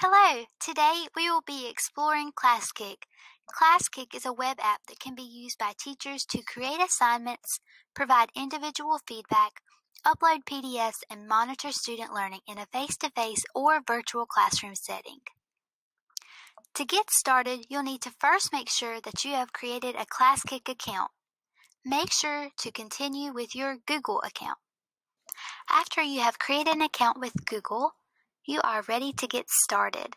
Hello! Today we will be exploring ClassKick. ClassKick is a web app that can be used by teachers to create assignments, provide individual feedback, upload PDFs, and monitor student learning in a face to face or virtual classroom setting. To get started, you'll need to first make sure that you have created a ClassKick account. Make sure to continue with your Google account. After you have created an account with Google, you are ready to get started.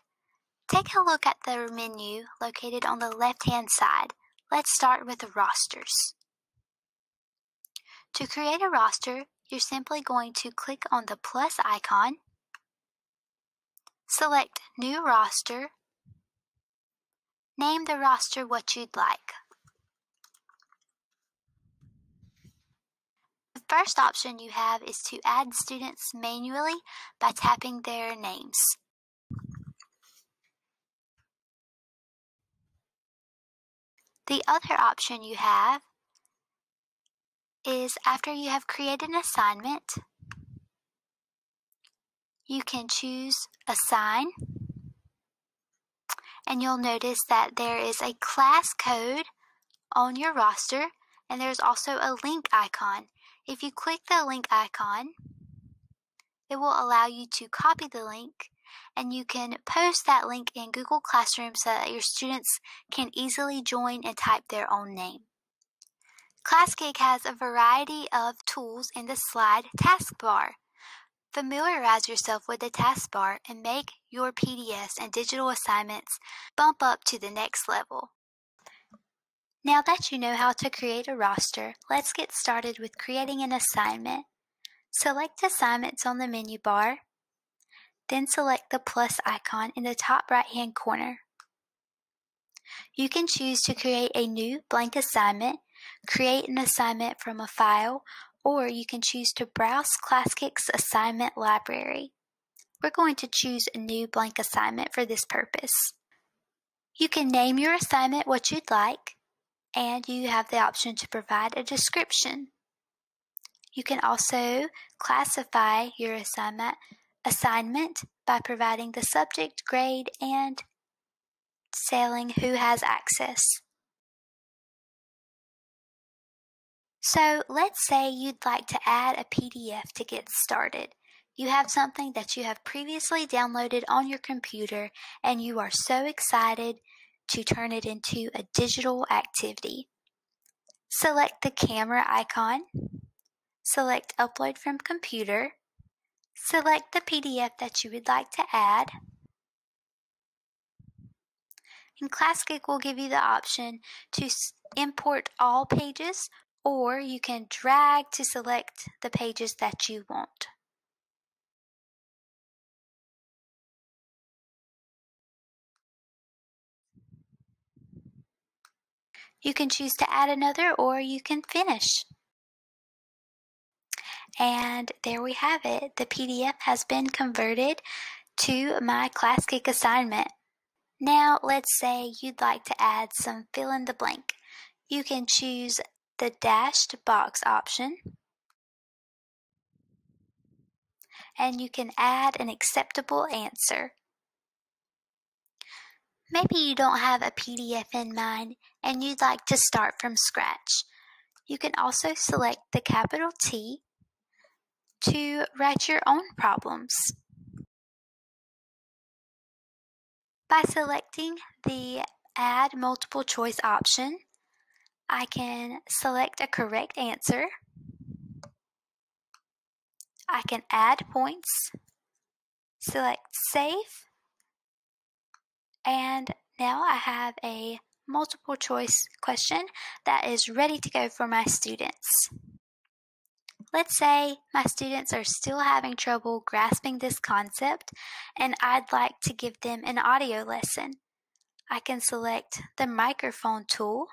Take a look at the menu located on the left hand side. Let's start with the rosters. To create a roster, you're simply going to click on the plus icon, select New Roster, name the roster what you'd like. First option you have is to add students manually by tapping their names. The other option you have is after you have created an assignment, you can choose Assign, and you'll notice that there is a class code on your roster, and there's also a link icon. If you click the link icon, it will allow you to copy the link and you can post that link in Google Classroom so that your students can easily join and type their own name. ClassKick has a variety of tools in the slide taskbar. Familiarize yourself with the taskbar and make your PDFs and digital assignments bump up to the next level. Now that you know how to create a roster, let's get started with creating an assignment. Select Assignments on the menu bar, then select the plus icon in the top right hand corner. You can choose to create a new blank assignment, create an assignment from a file, or you can choose to browse ClassKick's assignment library. We're going to choose a new blank assignment for this purpose. You can name your assignment what you'd like, and you have the option to provide a description. You can also classify your assignment assignment by providing the subject, grade, and telling who has access. So let's say you'd like to add a PDF to get started. You have something that you have previously downloaded on your computer and you are so excited to turn it into a digital activity. Select the camera icon, select Upload from Computer, select the PDF that you would like to add, and ClassKick will give you the option to import all pages or you can drag to select the pages that you want. You can choose to add another or you can finish. And there we have it. The PDF has been converted to my ClassKick assignment. Now let's say you'd like to add some fill in the blank. You can choose the dashed box option and you can add an acceptable answer. Maybe you don't have a PDF in mind and you'd like to start from scratch. You can also select the capital T to write your own problems. By selecting the Add Multiple Choice option, I can select a correct answer. I can add points, select Save, and now I have a multiple choice question that is ready to go for my students. Let's say my students are still having trouble grasping this concept and I'd like to give them an audio lesson. I can select the microphone tool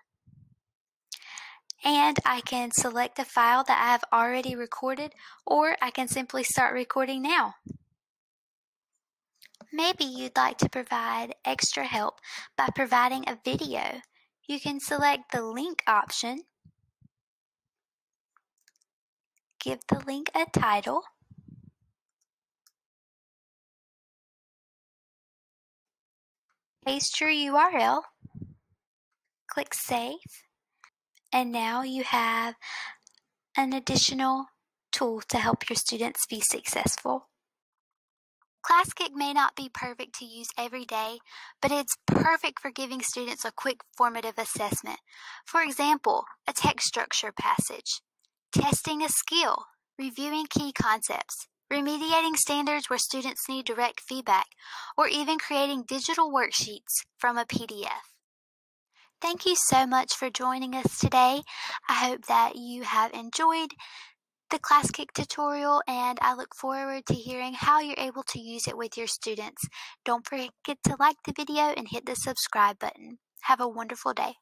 and I can select a file that I have already recorded or I can simply start recording now. Maybe you'd like to provide extra help by providing a video. You can select the link option, give the link a title, paste your URL, click Save, and now you have an additional tool to help your students be successful. ClassKick may not be perfect to use every day, but it's perfect for giving students a quick formative assessment. For example, a text structure passage, testing a skill, reviewing key concepts, remediating standards where students need direct feedback, or even creating digital worksheets from a PDF. Thank you so much for joining us today. I hope that you have enjoyed the ClassKick tutorial and I look forward to hearing how you're able to use it with your students. Don't forget to like the video and hit the subscribe button. Have a wonderful day.